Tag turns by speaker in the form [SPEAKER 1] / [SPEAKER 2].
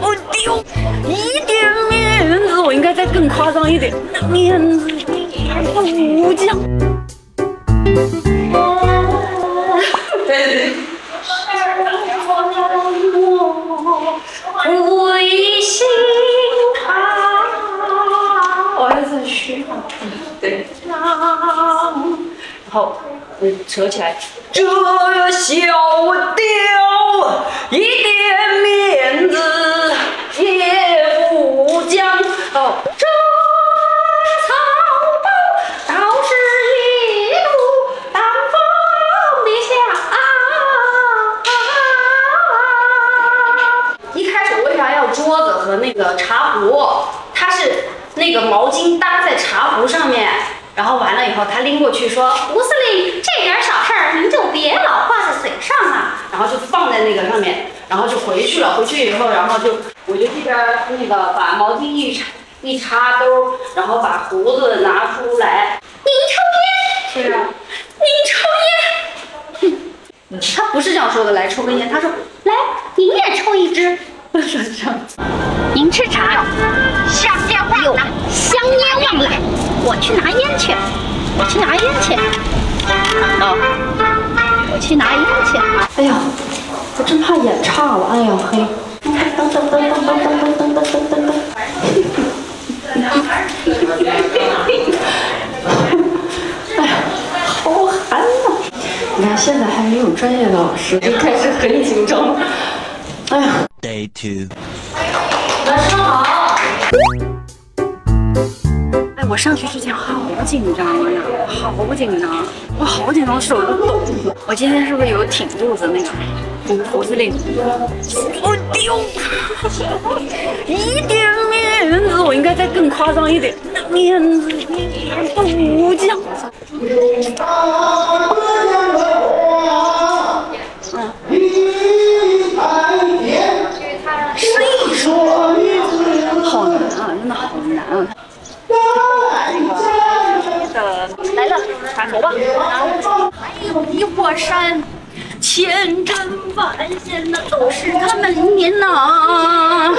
[SPEAKER 1] 我丢，一点面子，我应该再更夸张一点，面子武将。对对对。微信卡，我还在学。对。然后，嗯，扯起来。这小调，一点面那个茶壶？他是那个毛巾搭在茶壶上面，然后完了以后，他拎过去说：“吴司令，这点小事儿您就别老挂在嘴上了。”然后就放在那个上面，然后就回去了。回去以后，然后就我就这边那个把毛巾一插一插兜，然后把胡子拿出来。您抽烟？是啊。您抽烟？他不是这样说的，来抽根烟。他说：“来，您也抽一支。”说这样。
[SPEAKER 2] 您吃茶，香烟忘了，香烟忘了，我去拿烟去，我去拿烟去。哦，我去拿烟去。
[SPEAKER 1] 哎呀，我真怕眼差了。哎呀嘿，噔噔噔噔噔噔噔噔噔噔噔。哎呀，好寒呐！你看现在还没有专业的老师，就开始很紧张。哎呀。
[SPEAKER 3] Day two.
[SPEAKER 1] 晚上好。哎，我上去之前好紧张。呀，好紧张，我好紧张，手都抖。我今天是不是有挺肚子那个胡胡司令？我丢，一点面子，我应该再更夸张。一点，面子不讲。好难啊！的来了，插手吧。还有一座山，千针万线，那都是他们年呐。